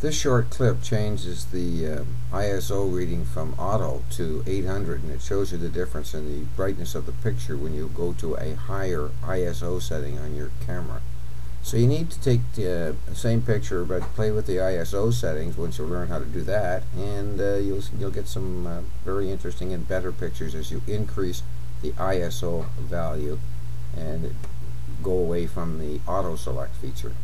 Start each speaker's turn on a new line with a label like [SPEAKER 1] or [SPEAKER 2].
[SPEAKER 1] This short clip changes the uh, ISO reading from auto to 800 and it shows you the difference in the brightness of the picture when you go to a higher ISO setting on your camera. So you need to take uh, the uh, same picture but play with the ISO settings once you learn how to do that and uh, you'll, you'll get some uh, very interesting and better pictures as you increase the ISO value and go away from the auto select feature.